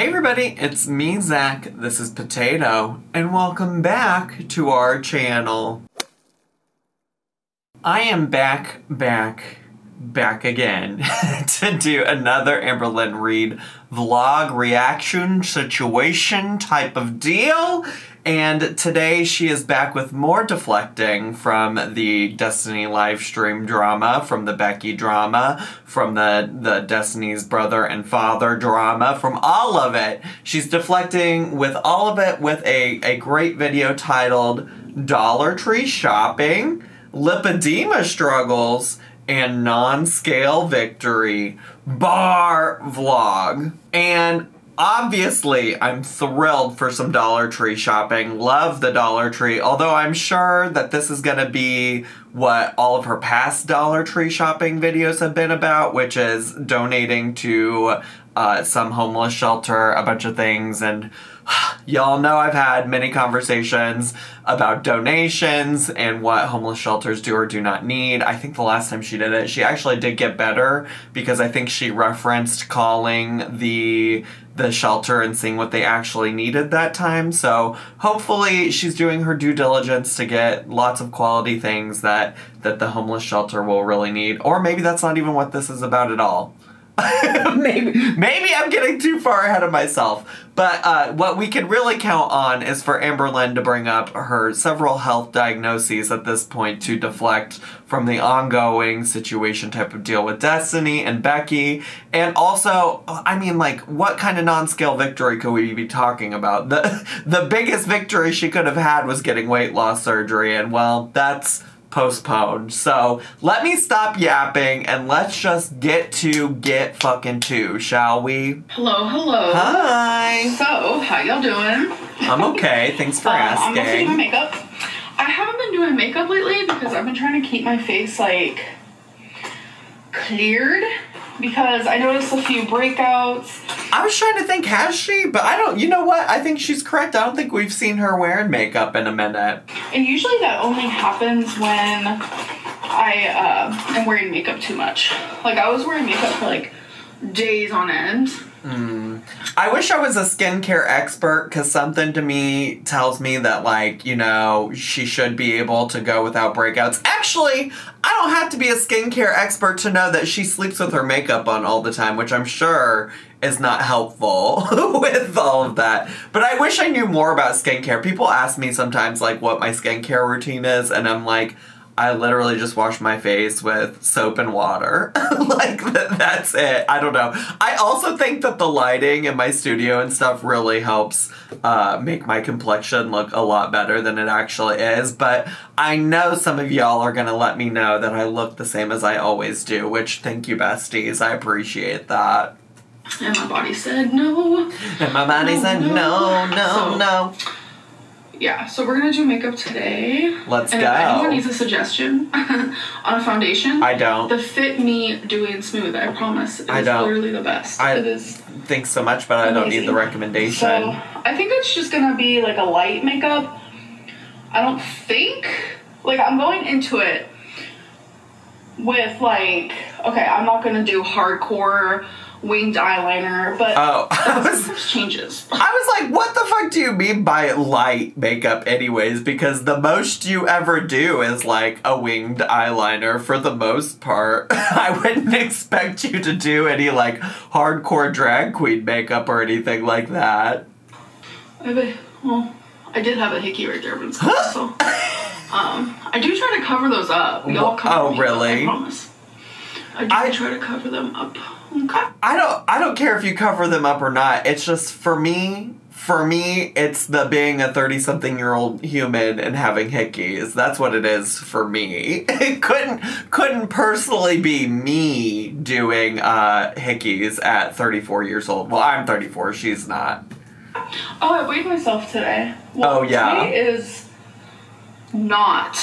Hey everybody, it's me, Zach. This is Potato, and welcome back to our channel. I am back, back, back again to do another Amberlynn Reid vlog reaction situation type of deal. And today she is back with more deflecting from the Destiny live stream drama, from the Becky drama, from the, the Destiny's brother and father drama, from all of it. She's deflecting with all of it with a, a great video titled Dollar Tree Shopping, Lipedema Struggles, and Non-Scale Victory Bar Vlog. And obviously I'm thrilled for some Dollar Tree shopping. Love the Dollar Tree, although I'm sure that this is gonna be what all of her past Dollar Tree shopping videos have been about, which is donating to uh, some homeless shelter, a bunch of things, and y'all know I've had many conversations about donations and what homeless shelters do or do not need. I think the last time she did it, she actually did get better because I think she referenced calling the the shelter and seeing what they actually needed that time. So hopefully she's doing her due diligence to get lots of quality things that that the homeless shelter will really need. Or maybe that's not even what this is about at all. maybe maybe I'm getting too far ahead of myself. But uh, what we can really count on is for Amberlynn to bring up her several health diagnoses at this point to deflect from the ongoing situation type of deal with Destiny and Becky. And also, I mean, like, what kind of non-scale victory could we be talking about? The the biggest victory she could have had was getting weight loss surgery, and well, that's postponed. So let me stop yapping and let's just get to get fucking to, shall we? Hello, hello. Hi. So, how y'all doing? I'm okay. Thanks for Um, I'm asking. looking at my makeup. I haven't been doing makeup lately because I've been trying to keep my face like cleared because I noticed a few breakouts. I was trying to think, has she? But I don't, you know what? I think she's correct. I don't think we've seen her wearing makeup in a minute. And usually that only happens when I uh, am wearing makeup too much. Like I was wearing makeup for like days on end. Mm. I wish I was a skincare expert because something to me tells me that, like, you know, she should be able to go without breakouts. Actually, I don't have to be a skincare expert to know that she sleeps with her makeup on all the time, which I'm sure is not helpful with all of that. But I wish I knew more about skincare. People ask me sometimes, like, what my skincare routine is, and I'm like, I literally just wash my face with soap and water. like, th- that's it. I don't know. I also think that the lighting in my studio and stuff really helps uh, make my complexion look a lot better than it actually is. But I know some of y'all are going to let me know that I look the same as I always do, which thank you, besties. I appreciate that. And my body said no. And my body Oh, said, no. no, no, So- no. Yeah, so we're gonna do makeup today. Let's and go. if anyone needs a suggestion on a foundation, I don't. the Fit Me Dewy and Smooth, I promise, is I don't. literally the best. I- it is. Thanks so much, but I don't need the recommendation. So I think it's just gonna be like a light makeup. I don't think like I'm going into it with like okay, I'm not gonna do hardcore winged eyeliner, but Oh, was changes. I was like, what the fuck do you mean by light makeup, anyways? Because the most you ever do is like a winged eyeliner for the most part. I wouldn't expect you to do any like hardcore drag queen makeup or anything like that. I have well, I did have a hickey right there, but it's so um, I do try to cover those up. We all cover Oh, up, really? I promise. I do I- try to cover them up. Okay. I don't I don't care if you cover them up or not. It's just for me for me, it's the being a 30 something year old human and having hickeys. That's what it is for me. It couldn't couldn't personally be me doing uh, hickeys at 34 years old. Well, I'm 34, she's not. Oh, I weighed myself today. Well, Oh, yeah? Today is not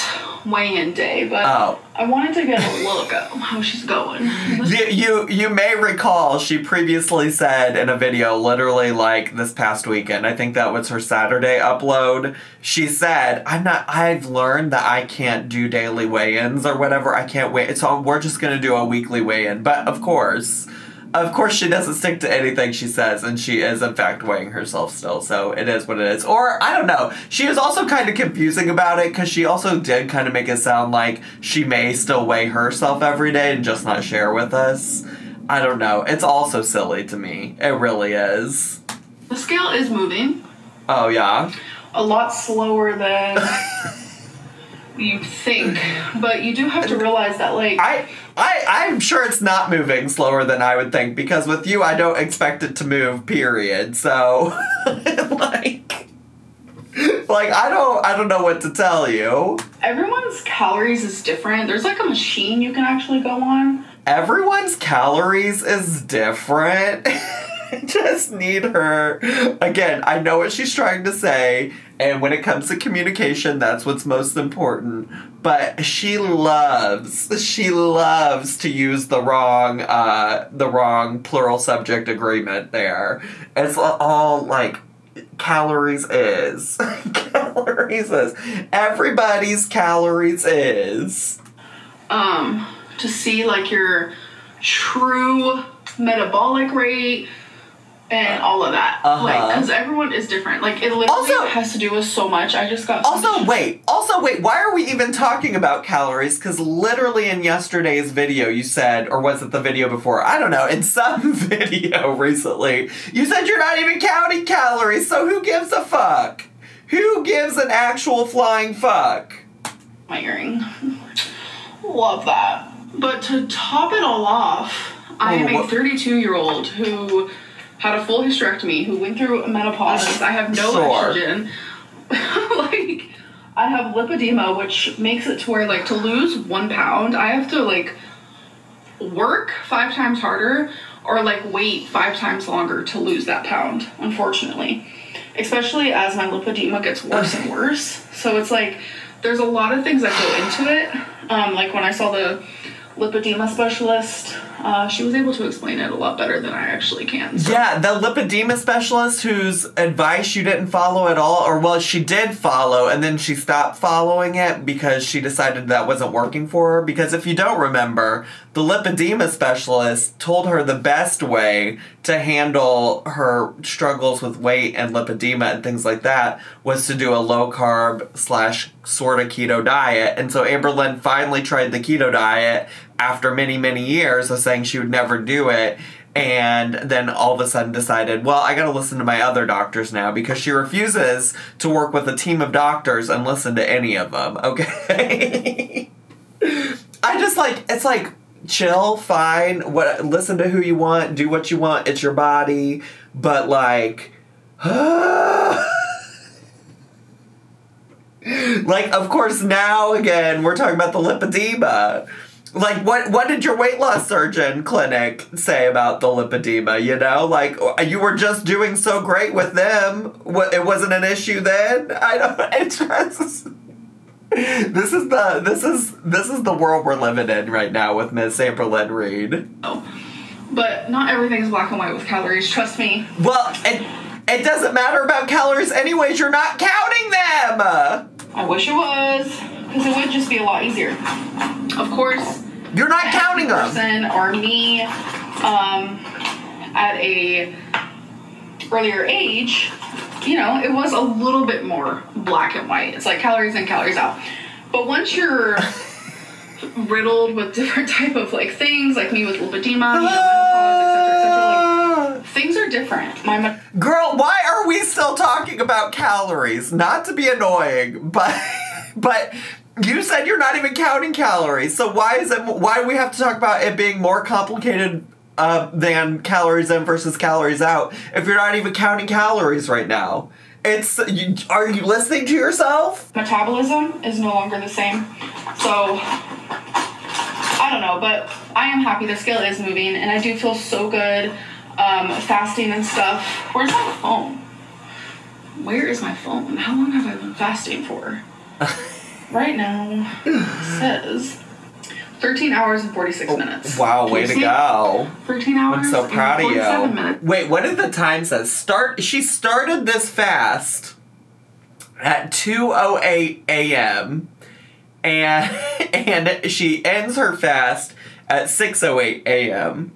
weigh-in day, but Oh. I wanted to get a look at how she's going. You, you you may recall she previously said in a video literally like this past weekend i think that was her saturday upload she said i'm not i've learned that i can't do daily weigh-ins or whatever i can't wait so we're just gonna do a weekly weigh-in but of course of course, she doesn't stick to anything she says, and she is, in fact, weighing herself still, so it is what it is. Or, I don't know, she is also kind of confusing about it because she also did kind of make it sound like she may still weigh herself every day and just not share with us. I don't know. It's also silly to me. It really is. The scale is moving Oh, yeah? a lot slower than you think, but you do have to realize that, like, I, I, I'm sure it's not moving slower than I would think because with you, I don't expect it to move. Period. So, like, like I don't, I don't know what to tell you. everyone's calories is different. There's like a machine you can actually go on. Everyone's calories is different. Just need her. Again, I know what she's trying to say, and when it comes to communication, that's what's most important. But she loves, she loves to use the wrong, uh, the wrong plural subject agreement there. It's all like calories is. calories is. Everybody's calories is. um, to see like your true metabolic rate and all of that. Uh-huh. Like, because everyone is different. Like, it literally Also- has to do with so much. I just got. so Also, much- wait. Also, wait. Why are we even talking about calories? Because literally in yesterday's video, you said, or was it the video before? I don't know. In some video recently, you said you're not even counting calories. So who gives a fuck? Who gives an actual flying fuck? My earring. Love that. But to top it all off, I am a 32 year old who had a full hysterectomy, who went through menopause. I have no Sure. estrogen. like, I have lipedema, which makes it to where, like, to lose one pound, I have to, like, work five times harder or, like, wait five times longer to lose that pound, unfortunately. Especially as my lipedema gets worse and worse. So it's like, there's a lot of things that go into it. Um, like when I saw the lipedema specialist, uh, she was able to explain it a lot better than I actually can. So. Yeah, the lipedema specialist whose advice you didn't follow at all, or well, she did follow and then she stopped following it because she decided that wasn't working for her. Because if you don't remember, the lipedema specialist told her the best way to handle her struggles with weight and lipedema and things like that was to do a low carb slash sort of keto diet. And so Amberlynn finally tried the keto diet after many, many years of saying she would never do it and then all of a sudden decided, well, I gotta listen to my other doctors now because she refuses to work with a team of doctors and listen to any of them, okay? I just like, it's like, chill, fine, what, listen to who you want, do what you want, it's your body, but like, like, of course, now again, we're talking about the lipedema. Like, what what did your weight loss surgeon clinic say about the lipedema? You know, like you were just doing so great with them. What it wasn't an issue then. I don't. It's just. This is the this is this is the world we're living in right now with Miss Amberlynn Reid. Oh, but not everything is black and white with calories, trust me. Well, it it doesn't matter about calories anyways. You're not counting them. I wish it was, because it would just be a lot easier. Of course, You're not counting them. person or me um, at a earlier age, you know, it was a little bit more black and white. It's like calories in, calories out. But once you're riddled with different type of like things, like me with lipedema, you know, menopause, etc., etc., like things are different. My Girl, why are we still talking about calories? Not to be annoying, but but you said you're not even counting calories. So why is it why do we have to talk about it being more complicated uh, than calories in versus calories out if you're not even counting calories right now? It's you, are you listening to yourself? metabolism is no longer the same. So I don't know, but I am happy the scale is moving and I do feel so good um, fasting and stuff. Where's my phone? Where is my phone? How long have I been fasting for? right now it says 13 hours and 46 minutes. Wow, Can way to go. 13 hours I'm so and proud of 47 you. minutes. Wait, what did the time says? Start. She started this fast at 2:08 a.m. and and she ends her fast at 6:08 a.m.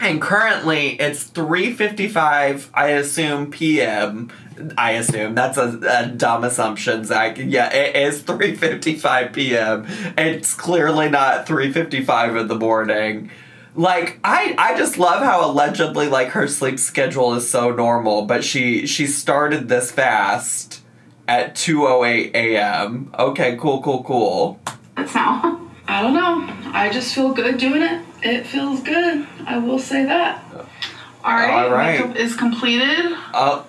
And currently it's 3:55, I assume p.m. I assume that's a, a dumb assumption, Zach. Yeah, it is 3:55 p.m. It's clearly not 3:55 in the morning. Like I, I just love how allegedly like her sleep schedule is so normal, but she she started this fast at 2:08 a.m. Okay, cool, cool, cool. That's now. I don't know. I just feel good doing it. It feels good. I will say that. All right, All right. makeup is completed. Uh,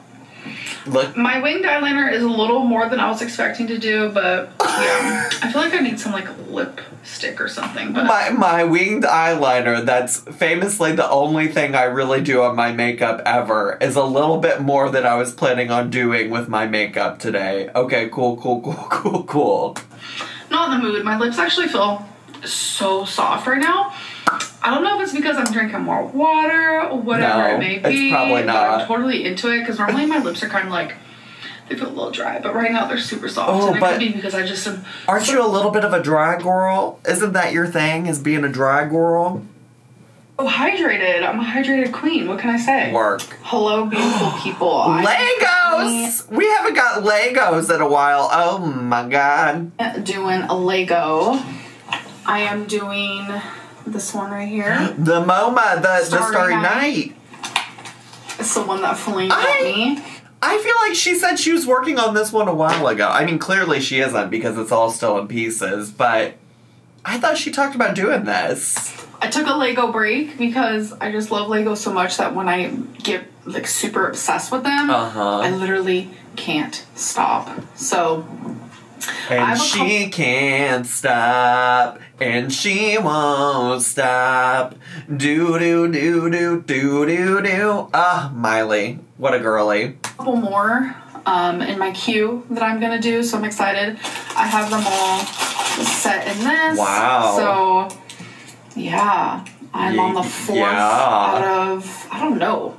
look, My winged eyeliner is a little more than I was expecting to do, but yeah, I feel like I need some like lipstick or something. But my my winged eyeliner. That's famously the only thing I really do on my makeup ever. Is a little bit more than I was planning on doing with my makeup today. Okay, cool, cool, cool, cool, cool. Not in the mood. My lips actually feel so soft right now. I don't know if it's because I'm drinking more water whatever No, it may be. it's probably not. I'm totally into it because normally my lips are kind of like they feel a little dry, but right now they're super soft. Oh, and it but- could be because I just am. Aren't you a little bit of a dry girl? Isn't that your thing? Is being a dry girl? So hydrated. I'm a hydrated queen. What can I say? Work. Hello, beautiful people. Legos! We haven't got Legos in a while. Oh my god. doing a Lego. I am doing this one right here. The MoMA, the, the Starry Starry Night. Night. It's the one that I- at me. I feel like she said she was working on this one a while ago. I mean, clearly she isn't because it's all still in pieces, but I thought she talked about doing this. I took a Lego break because I just love Lego so much that when I get like super obsessed with them, Uh-huh. I literally can't stop. So And she can't stop, and she won't stop. Do do do do do do do. Ah, Miley, what a girly. couple more um, in my queue that I'm gonna do, so I'm excited. I have them all set in this. Wow. So yeah, I'm Ye- on the fourth yeah. out of I don't know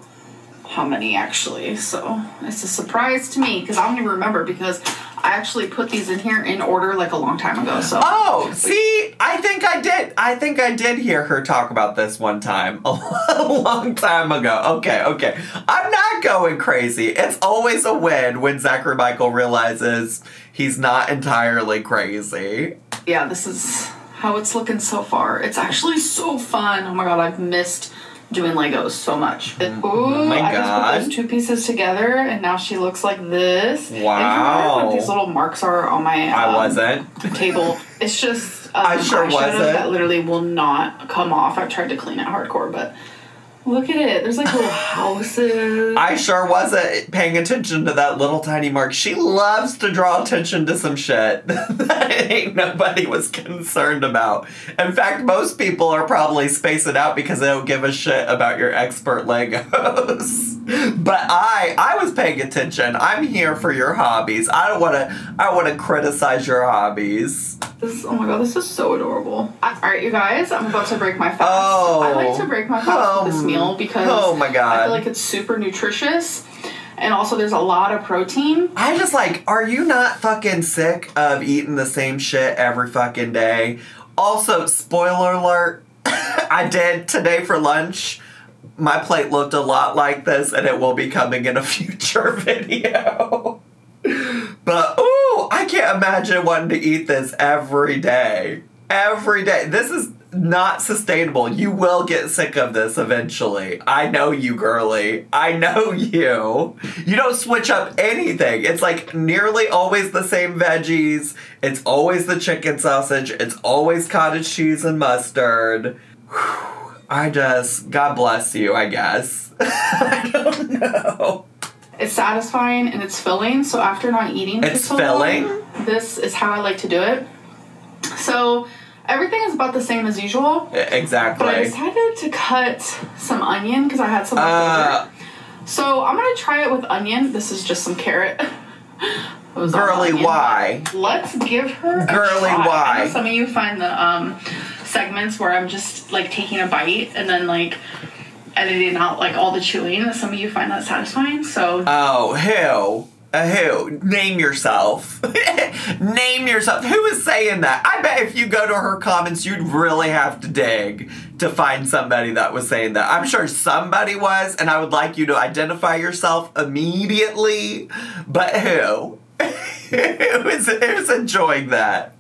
how many actually. So it's a surprise to me because I don't even remember because I actually put these in here in order like a long time ago. So Oh, see, I think I did. I think I did hear her talk about this one time a long time ago. Okay, okay. I'm not going crazy. It's always a win when Zachary Michael realizes he's not entirely crazy. Yeah, this is how it's looking so far. It's actually so fun. Oh my god, I've missed doing Legos so much. It- ooh, Oh my I just God. put those two pieces together, and now she looks like this. Wow. what these little marks are on my I um, wasn't. table, it's just um, I sure wasn't. That literally will not come off. I've tried to clean it hardcore, but look at it. There's like little houses. I sure wasn't paying attention to that little tiny mark. She loves to draw attention to some shit that ain't nobody was concerned about. In fact, most people are probably spacing out because they don't give a shit about your expert Legos. But I, I was paying attention. I'm here for your hobbies. I don't want to. I want to criticize your hobbies. This, oh my god, this is so adorable. All right, you guys, I'm about to break my fast. Oh. I like to break my fast with this Um, meal because oh my God. I feel like it's super nutritious, and also there's a lot of protein. I just like, are you not fucking sick of eating the same shit every fucking day? Also, spoiler alert, I did today for lunch. My plate looked a lot like this, and it will be coming in a future video. But can't imagine wanting to eat this every day. Every day. This is not sustainable. You will get sick of this eventually. I know you, girly. I know you. You don't switch up anything. It's like nearly always the same veggies. It's always the chicken sausage. It's always cottage cheese and mustard. Whew. I just, God bless you, I guess. I don't know. It's satisfying and it's filling. So after not eating, It's filling? long, this is how I like to do it. So everything is about the same as usual. Exactly. But I decided to cut some onion because I had some left Uh. So I'm gonna try it with onion. This is just some carrot. It was all girly, why? Let's give her Girly, why? Some of you find the um, segments where I'm just like taking a bite and then like editing out like all the chewing. Some of you find that satisfying. So Oh, who? Uh, who? Name yourself. Name yourself. Who is saying that? I bet if you go to her comments, you'd really have to dig to find somebody that was saying that. I'm sure somebody was, and I would like you to identify yourself immediately. But who? who's, who's enjoying that?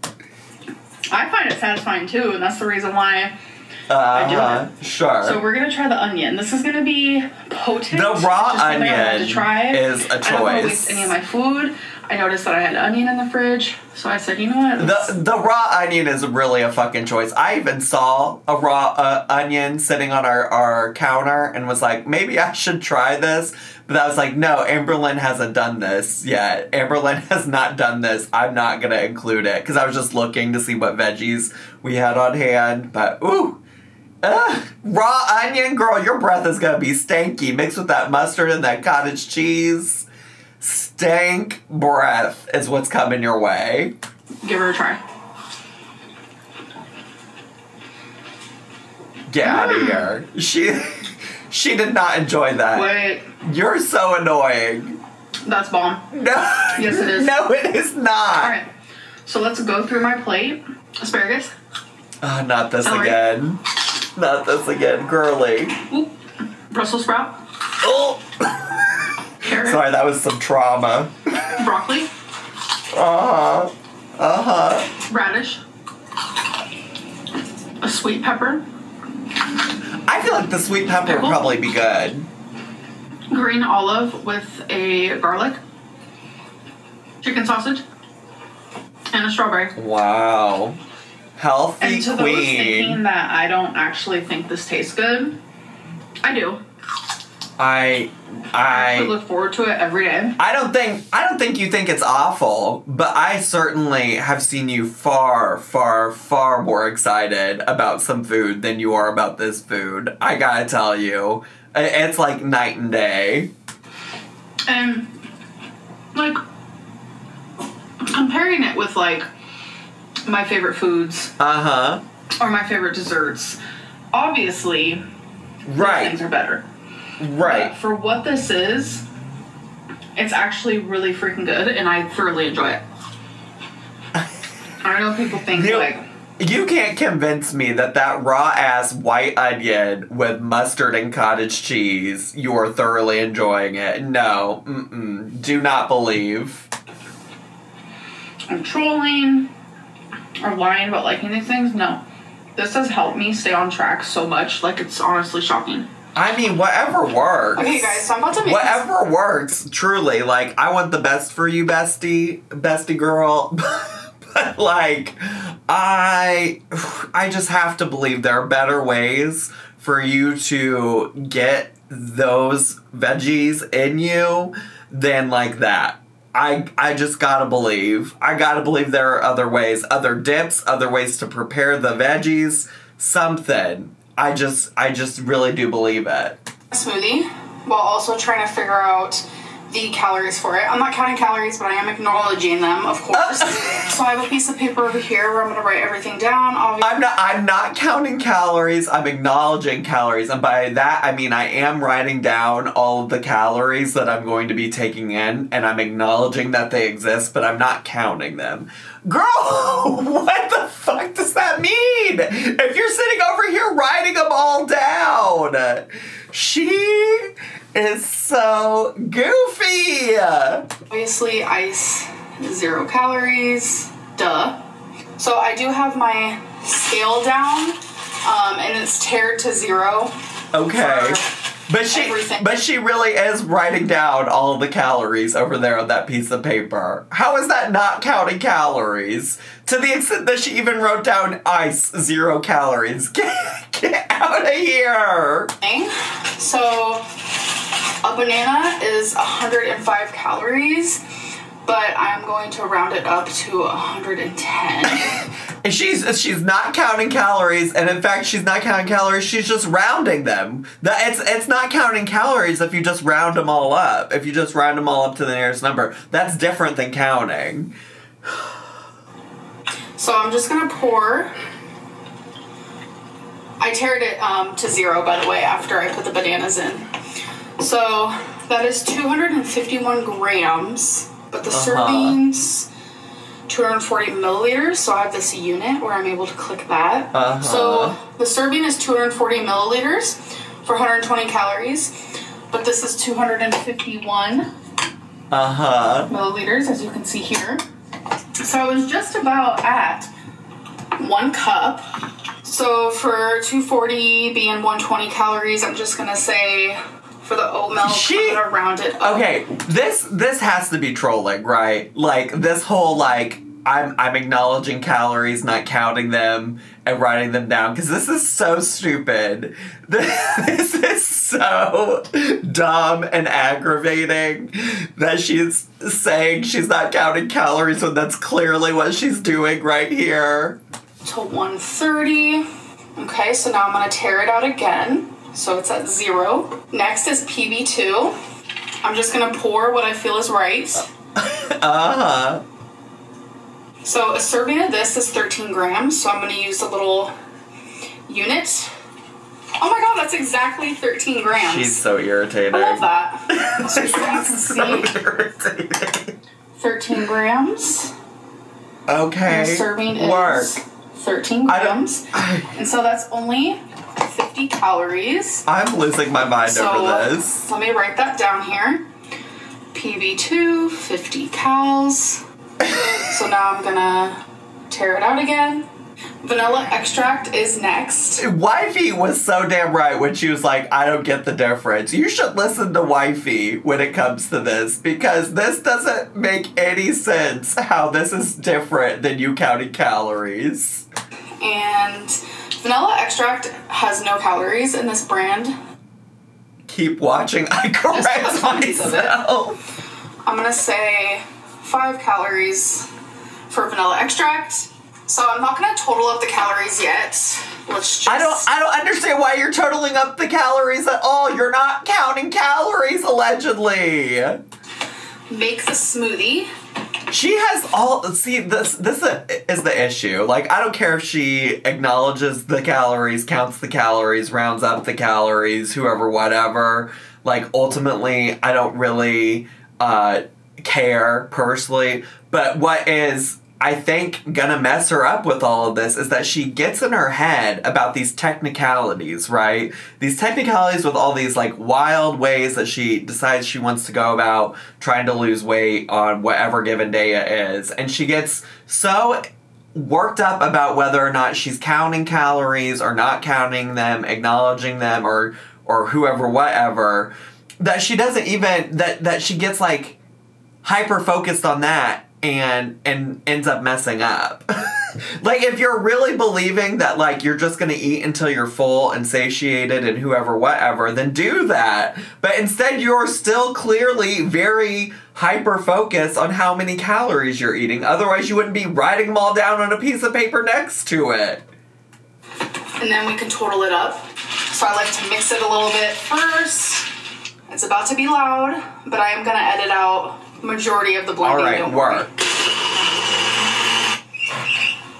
I find it satisfying too, and that's the reason why. Uh, do it. Sure. So we're gonna try the onion. This is gonna be potent. The raw I onion to try. is a I don't want to choice. waste any of my food. I noticed that I had onion in the fridge, so I said, you know what? The the raw onion is really a fucking choice. I even saw a raw uh, onion sitting on our, our counter and was like, maybe I should try this. But I was like, no, Amberlynn hasn't done this yet. Amberlynn has not done this. I'm not gonna include it because I was just looking to see what veggies we had on hand. But ooh, ugh, raw onion, girl, your breath is gonna be stanky mixed with that mustard and that cottage cheese. Stank breath is what's coming your way. Give her a try. Get out of mm. here. She she did not enjoy that. Wait, You're so annoying. that's bomb. No. Yes, it is. No, it is not. All right, so let's go through my plate. Asparagus, Oh, not this again. Not this again, girly. Oop. Brussels sprout, Oh. carrot, Sorry, that was some trauma. broccoli, Uh huh. Uh huh. radish, a sweet pepper, I feel like the sweet pepper would probably be good. green olive with a garlic, chicken sausage, and a strawberry. Wow. Healthy And to those thinking queen. that I don't actually think this tastes good, I do. I. I I. look forward to it every day. I don't think I don't think you think it's awful, but I certainly have seen you far, far, far more excited about some food than you are about this food. I gotta tell you, it's like night and day. And like comparing it with like my favorite foods Uh huh. or my favorite desserts, obviously right. things are better. But Right. for what this is, it's actually really freaking good, and I thoroughly enjoy it. I don't know people think You- like You can't convince me that that raw ass white onion with mustard and cottage cheese, you are thoroughly enjoying it. No, mm-mm. Do not believe. I'm trolling or lying about liking these things. No, this has helped me stay on track so much. Like it's honestly shocking. I mean, whatever works. Okay, guys, so I'm about to make Whatever works, truly. Like, I want the best for you, bestie, bestie girl. but like, I, I just have to believe there are better ways for you to get those veggies in you than like that. I, I just gotta believe. I gotta believe there are other ways, other dips, other ways to prepare the veggies, something. I just, I just really do believe it. smoothie while also trying to figure out the calories for it. I'm not counting calories, but I am acknowledging them, of course. so I have a piece of paper over here where I'm going to write everything down. Obviously, I'm not I'm not counting calories. I'm acknowledging calories. And by that I mean I am writing down all of the calories that I'm going to be taking in and I'm acknowledging that they exist, but I'm not counting them. Girl, what the fuck does that mean? If you're sitting over here writing them all down. She is so goofy. Obviously ice, zero calories. Duh. So I do have my scale down, um, and it's tared to zero. Okay. But she everything. but she really is writing down all the calories over there on that piece of paper. How is that not counting calories? To the extent that she even wrote down ice zero calories. Get, get out of here. So a banana is 105 calories, but I'm going to round it up to 110. And she's she's not counting calories, and in fact she's not counting calories, she's just rounding them. That it's it's not counting calories if you just round them all up. If you just round them all up to the nearest number. That's different than counting. so I'm just gonna pour. I tared it um, to zero, by the way, after I put the bananas in. So that is 251 grams, but the Uh-huh. servings 240 milliliters. So I have this unit where I'm able to click that. Uh-huh. So the serving is 240 milliliters for 120 calories, but this is 251 Uh huh. milliliters, as you can see here. So I was just about at one cup. So for 240 being 120 calories, I'm just gonna say for the oat milk, She- round it up. Okay, this this has to be trolling, right? Like this whole like I'm I'm acknowledging calories, not counting them and writing them down because this is so stupid. This, This is so dumb and aggravating that she's saying she's not counting calories when that's clearly what she's doing right here. to 130. Okay, so now I'm gonna tare it out again. So it's at zero. Next is PB2. I'm just gonna pour what I feel is right. Uh huh. So a serving of this is 13 grams, so I'm gonna use a little unit. Oh my god, that's exactly 13 grams. She's so irritating. I love that. So here you can so see irritating. 13 grams. Okay. And serving is Work. 13 I don't- grams. And so that's only 50 calories. I'm losing my mind So over this. let me write that down here. PB2, 50 cals. so now I'm gonna tare it out again. Vanilla extract is next. Wifey was so damn right when she was like, I don't get the difference. You should listen to Wifey when it comes to this because this doesn't make any sense how this is different than you counting calories. And vanilla extract has no calories in this brand. Keep watching, I correct Just a piece of it. myself. I'm gonna say five calories for vanilla extract. So I'm not gonna total up the calories yet. Let's just I don't I don't understand why you're totaling up the calories at all. You're not counting calories allegedly. make the smoothie. She has all see this this is the issue. Like I don't care if she acknowledges the calories, counts the calories, rounds up the calories, whoever whatever. Like ultimately I don't really uh care personally, but what is I think gonna mess her up with all of this is that she gets in her head about these technicalities, right? These technicalities with all these like wild ways that she decides she wants to go about trying to lose weight on whatever given day it is. And she gets so worked up about whether or not she's counting calories or not counting them, acknowledging them or or whoever whatever that she doesn't even that that she gets like hyper focused on that and and ends up messing up. like if you're really believing that like you're just going to eat until you're full and satiated and whoever whatever, then do that. But instead you're still clearly very hyper focused on how many calories you're eating. Otherwise you wouldn't be writing them all down on a piece of paper next to it. and then we can total it up. So I like to mix it a little bit first. It's about to be loud, but I am gonna edit out majority of the All blending. right, don't worry. work.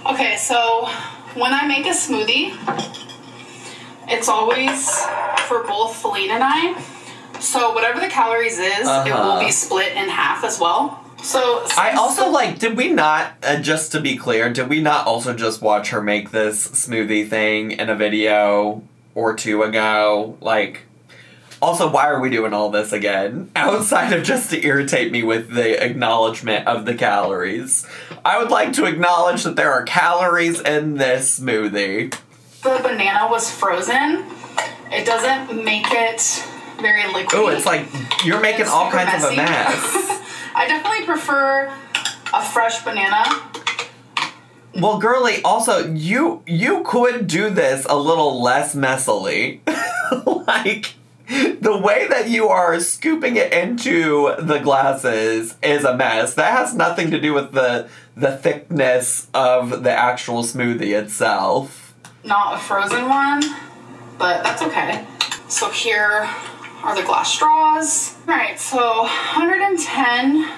Okay, so when I make a smoothie, it's always for both Faline and I. So whatever the calories is, it Uh-huh. will be split in half as well. So I also like. Did we not? Uh, just to be clear, did we not also just watch her make this smoothie thing in a video or two ago? Like, also, why are we doing all this again? Outside of just to irritate me with the acknowledgement of the calories, I would like to acknowledge that there are calories in this smoothie. the banana was frozen. It doesn't make it very liquidy. Oh, it's like you're making It's all kinds of a mess. I definitely prefer a fresh banana. Well, girly, also you you could do this a little less messily. like the way that you are scooping it into the glasses is a mess. That has nothing to do with the the thickness of the actual smoothie itself. not a frozen one, but that's okay. So here are the glass straws. All right, so 110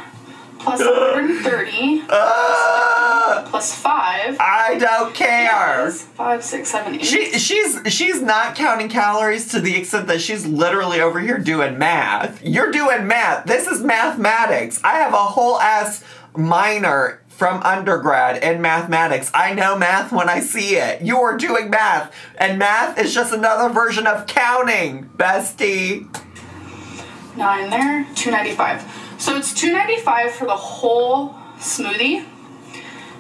plus 130 Ah, plus 5 I don't care. Is 5, 6, 7, 8. She she's she's not counting calories to the extent that she's literally over here doing math. You're doing math. This is mathematics. I have a whole ass minor from undergrad in mathematics. I know math when I see it. You are doing math, and math is just another version of counting, bestie. Nine there, two ninety five. So it's two ninety five for the whole smoothie.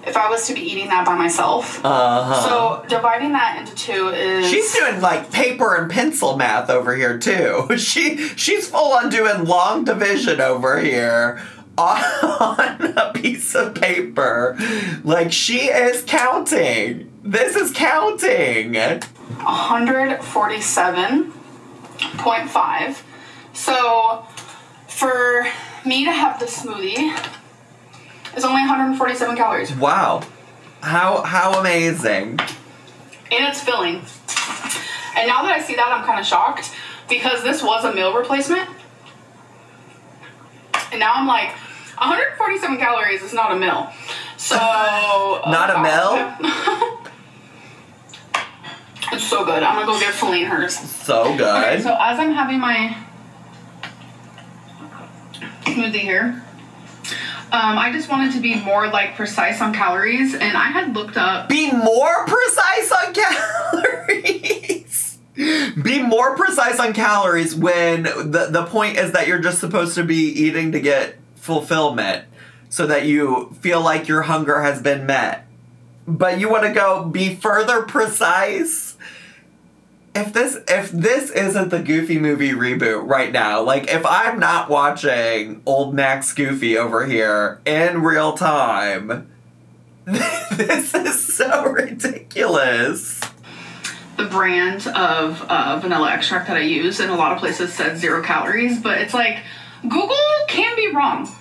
If I was to be eating that by myself. Uh huh. So dividing that into two is She's doing like paper and pencil math over here too. She she's full on doing long division over here on a piece of paper. Like she is counting. This is counting. 147.5. So for me to have the smoothie, it's only 147 calories. Wow. How how amazing. And it's filling. And now that I see that, I'm kind of shocked because this was a meal replacement. And now I'm like, 147 calories is not a meal. So. Not a uh, meal? it's so good. I'm gonna go give Faline hers. So good. Okay, so as I'm having my smoothie here, um, I just wanted to be more like precise on calories, and I had looked up. Be more precise on calories. Be more precise on calories when the, the point is that you're just supposed to be eating to get fulfillment so that you feel like your hunger has been met. But you want to go be further precise? If this if this isn't the Goofy movie reboot right now, like if I'm not watching old Max Goofy over here in real time, this is so ridiculous. the brand of uh, vanilla extract that I use, in a lot of places said zero calories, but it's like Google can be wrong.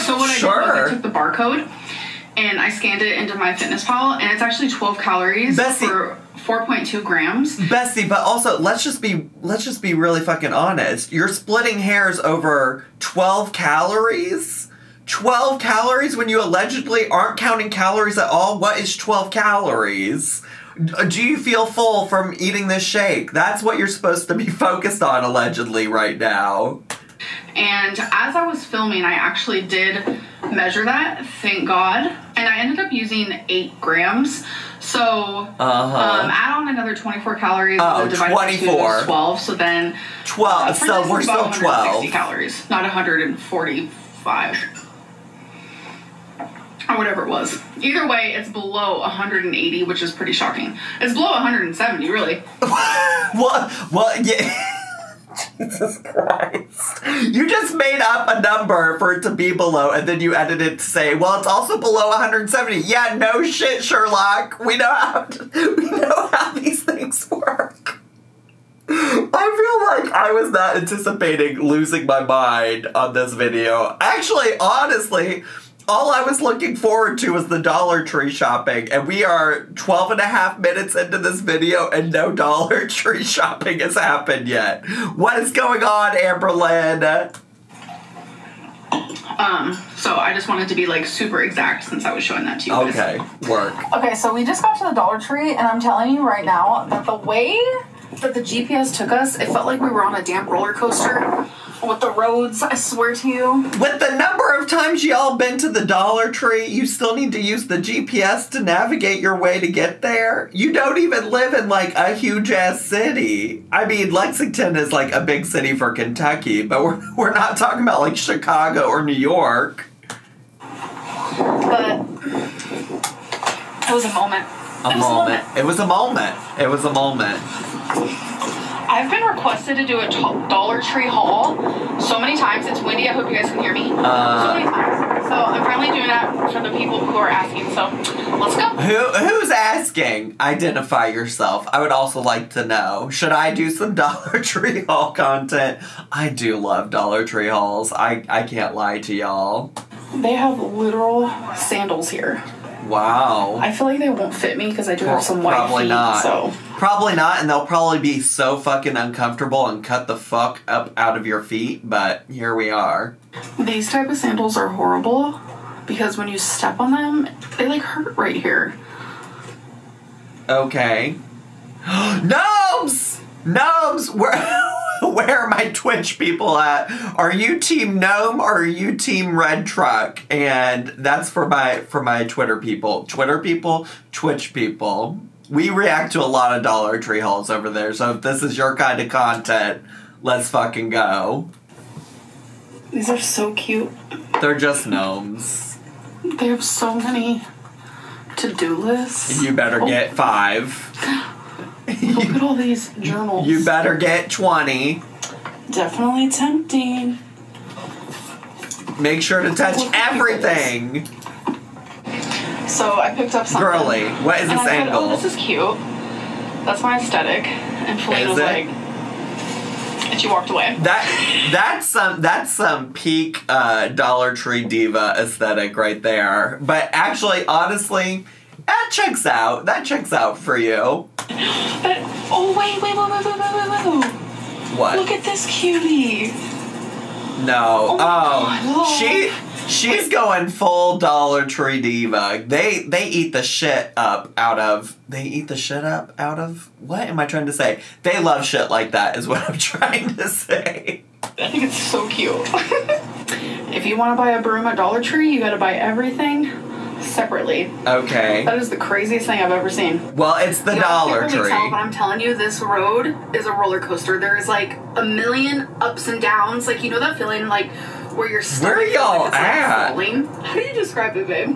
So what I did was I took the barcode and I scanned it into MyFitnessPal, and it's actually 12 calories Bessie. for 4.2 grams. Bessie, but also let's just be let's just be really fucking honest. You're splitting hairs over 12 calories? 12 calories when you allegedly aren't counting calories at all? What is 12 calories? Do you feel full from eating this shake? That's what you're supposed to be focused on allegedly right now. And as I was filming, I actually did measure that, thank God. And I ended up using 8 grams. So Uh-huh. um, add on another 24 calories. Oh, and divide by two is 24. 12. So then 12. Uh, so we're still about 160 12. calories, not 145. Or whatever it was. Either way, it's below 180, which is pretty shocking. It's below 170, really. What? What? Yeah. Jesus Christ. You just made up a number for it to be below, and then you edited it to say, well, it's also below 170. Yeah, no shit, Sherlock. We know how, to, we know how these things work. I feel like I was not anticipating losing my mind on this video. Actually, honestly, all I was looking forward to was the Dollar Tree shopping, and we are 12 and a half minutes into this video, and no Dollar Tree shopping has happened yet. What is going on, Amberlynn? Um, so I just wanted to be like super exact since I was showing that to you guys. Okay, work. Okay, so we just got to the Dollar Tree, and I'm telling you right now that the way that the GPS took us, it felt like we were on a damn roller coaster with the roads. I swear to you. With the number of times y'all been to the Dollar Tree, you still need to use the GPS to navigate your way to get there. You don't even live in like a huge ass city. I mean, Lexington is like a big city for Kentucky, but we're, we're not talking about like Chicago or New York. But it was a moment. A it was moment. It was a moment. It was a moment. I've been requested to do a to- Dollar Tree haul so many times. It's windy. I hope you guys can hear me. Uh. so many times. So I'm finally doing that for the people who are asking. So let's go. Who who's asking? Identify yourself. I would also like to know. Should I do some Dollar Tree haul content? I do love Dollar Tree hauls. I I can't lie to y'all. They have literal sandals here. Wow. I feel like they won't fit me because I do have some white Probably feet. not. So Probably not, and they'll probably be so fucking uncomfortable and cut the fuck up out of your feet, but here we are. these type of sandals are horrible because when you step on them, they like hurt right here. Okay. Gnomes! Gnomes! Where where are my Twitch people at? Are you Team Gnome or are you Team Red Truck? And that's for my for my Twitter people. Twitter people, Twitch people. We react to a lot of Dollar Tree hauls over there. So if this is your kind of content, let's fucking go. These are so cute. They're just gnomes. They have so many to-do lists. You better Oh. get five. Look at all these journals. You better get 20. Definitely tempting. Make sure to touch everything. So I picked up something. Girly, what is this I said, angle? Oh, this is cute. That's my aesthetic. And Faline was it? like, and she walked away. That that's some that's some peak uh, Dollar Tree diva aesthetic right there. But actually, honestly, that checks out. That checks out for you. But oh wait, wait, wait, wait, wait, wait, wait, wait. What? Look at this cutie. no. Oh my Oh, God. she she's going full Dollar Tree diva. They they eat the shit up out of. They eat the shit up out of. What am I trying to say? They love shit like that. Is what I'm trying to say. I think it's so cute. if you want to buy a broom at Dollar Tree, you got to buy everything separately. Okay. That is the craziest thing I've ever seen. Well, it's the You Dollar can't really Tree. Tell, but I'm telling you, this road is a roller coaster. There is like a million ups and downs. Like you know that feeling, like where you're stuck. Where y'all like, it's, like, at? falling? How do you describe it, babe?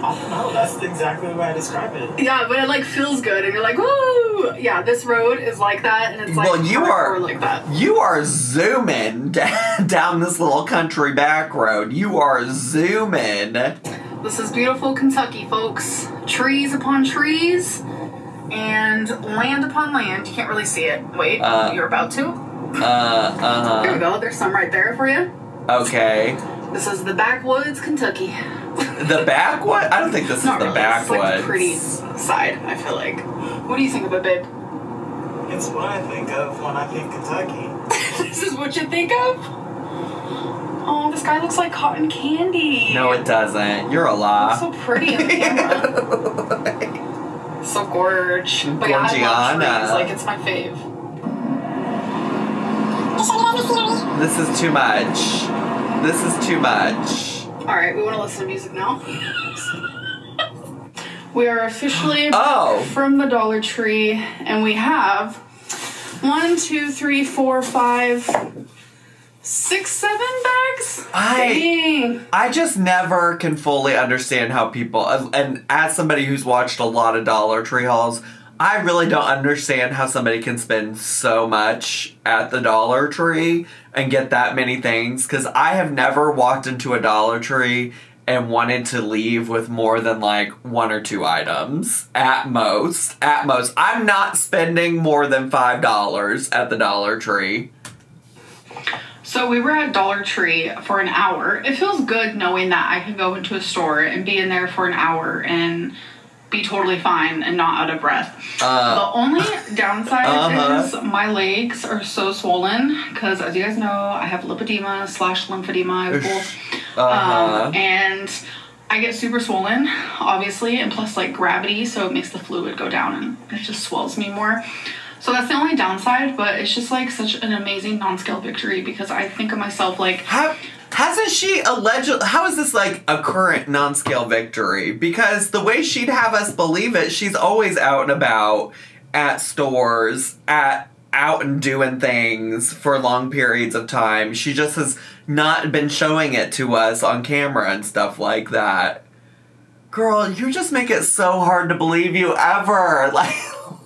No, that's exactly the way I describe it. Yeah, but it like feels good, and you're like, woo! Yeah, this road is like that, and it's like Well, you are- like that. You are zooming da- down this little country back road. You are zooming. This is beautiful Kentucky, folks. Trees upon trees, and land upon land. You can't really see it. Wait, Uh, you're about to. Uh, Uh. Here we go. There's some right there for you. Huh. Okay. This is the backwoods, Kentucky. The backwood? I don't think this is Not the really. It's like backwoods. the pretty side. I feel like. What do you think of it, babe? It's what I think of when I think Kentucky. this is what you think of. Oh, this guy looks like cotton candy. No, it doesn't. You're a lie. so pretty in the camera. so gorge. But yeah, I love Gorgiana. trees. Like it's my fave. This is too much. This is too much. All right, we want to listen to music now. we are officially Oh. from the Dollar Tree, and we have one, two, three, four, five, six, seven bags. I- Dang. I just never can fully understand how people, and as somebody who's watched a lot of Dollar Tree hauls, I really don't understand how somebody can spend so much at the Dollar Tree and get that many things. Because I have never walked into a Dollar Tree and wanted to leave with more than like one or two items at most. At most, I'm not spending more than five dollars at the Dollar Tree. So we were at Dollar Tree for an hour. It feels good knowing that I can go into a store and be in there for an hour and be totally fine and not out of breath. Uh, the only downside Uh-huh. is my legs are so swollen because, as you guys know, I have lipedema slash lymphedema. I have both. uh-huh. Um, and I get super swollen, obviously, and plus like gravity, so it makes the fluid go down and it just swells me more. So that's the only downside, but it's just like such an amazing non-scale victory because I think of myself like How hasn't she alleged? How is this like a current non-scale victory? Because the way she'd have us believe it, she's always out and about at stores, at out and doing things for long periods of time. She just has not been showing it to us on camera and stuff like that. Girl, you just make it so hard to believe you ever.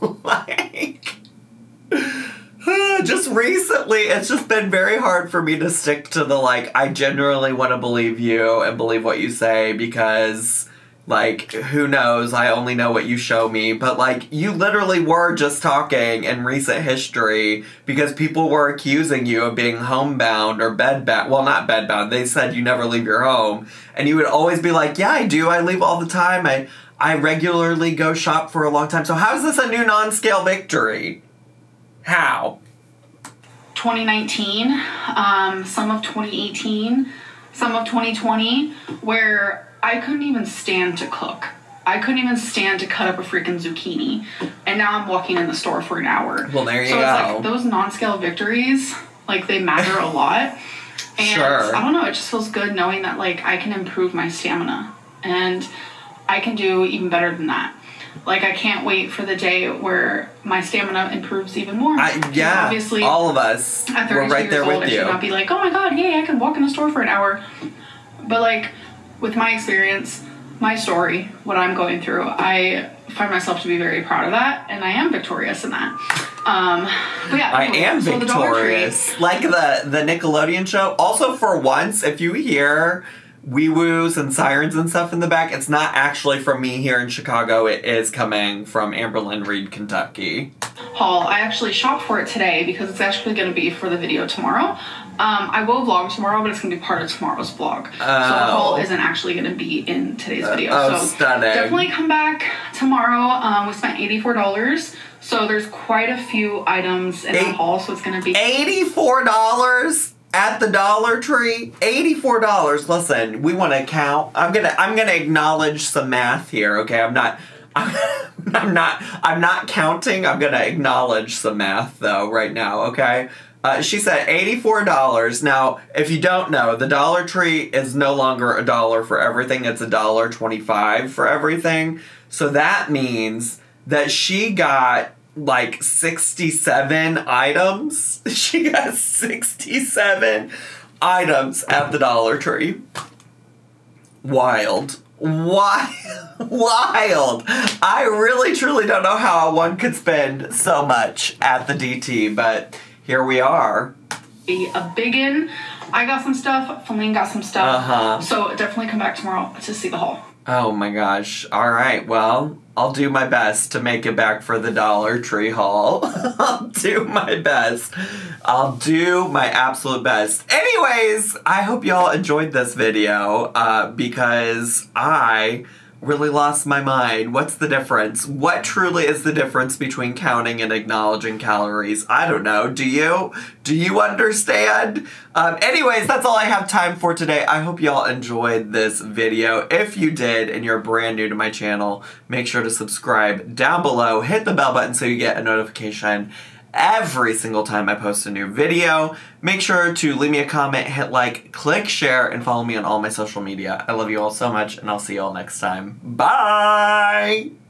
Like, like just recently it's just been very hard for me to stick to the like i genuinely want to believe you and believe what you say because like who knows? I only know what you show me. But like you literally were just talking in recent history because people were accusing you of being homebound or bedbound. Well not bedbound. They said you never leave your home. And you would always be like yeah i do. I leave all the time. I i regularly go shop for a long time. So how is this a new non-scale victory how 2019, um, some of 2018, some of 2020, where I couldn't even stand to cook. I couldn't even stand to cut up a freaking zucchini, and now I'm walking in the store for an hour. Well, there you so go. it's like those non-scale victories, like they matter a lot. And Sure. I don't know, it just feels good knowing that like I can improve my stamina and I can do even better than that. Like I can't wait for the day where my stamina improves even more. I, yeah, obviously all of us. at 32 We're right years there old, with I you. should not be like, oh my god, yay, I can walk in the store for an hour. But like, with my experience, my story, what I'm going through, I find myself to be very proud of that, and I am victorious in that. Um, but yeah, I anyway, am so the victorious. Like the the Nickelodeon show. Also, for once, if you hear wee woos and sirens and stuff in the back, it's not actually from me here in Chicago. It is coming from Amberlynn Reid, Kentucky. haul. I actually shopped for it today because it's actually going to be for the video tomorrow. Um, I will vlog tomorrow, but it's going to be part of tomorrow's vlog. Oh. So the haul Oh. isn't actually going to be in today's video. oh, so stunning. definitely come back tomorrow. Um, we spent $84. So there's quite a few items in Eight- the haul, so it's going to be Eighty-four dollars at the Dollar Tree. Eighty-four dollars. Listen, we want to count. I'm gonna. I'm gonna acknowledge some math here. Okay, I'm not. I'm, not. I'm not counting. I'm gonna acknowledge some math though right now. Okay. Uh, she said eighty-four dollars. Now, if you don't know, the Dollar Tree is no longer a dollar for everything. It's a dollar twenty-five for everything. So that means that she got like 67 items. She got 67 items at the Dollar Tree. Wild. Wild. Wild. I really truly don't know how one could spend so much at the DT, but here we are. be a biggin. I got some stuff. Faline got some stuff. Uh-huh. So definitely come back tomorrow to see the haul. Oh my gosh. All right. Well, I'll do my best to make it back for the Dollar Tree haul. I'll do my best. I'll do my absolute best. Anyways, I hope y'all enjoyed this video uh, because I really lost my mind. What's the difference? What truly is the difference between counting and acknowledging calories? I don't know. Do you? Do you understand? Um, anyways, that's all I have time for today. I hope y'all enjoyed this video. If you did and you're brand new to my channel, make sure to subscribe down below. Hit the bell button so you get a notification every single time I post a new video. Make sure to leave me a comment, hit like, click share, and follow me on all my social media. I love you all so much, and I'll see you all next time. Bye!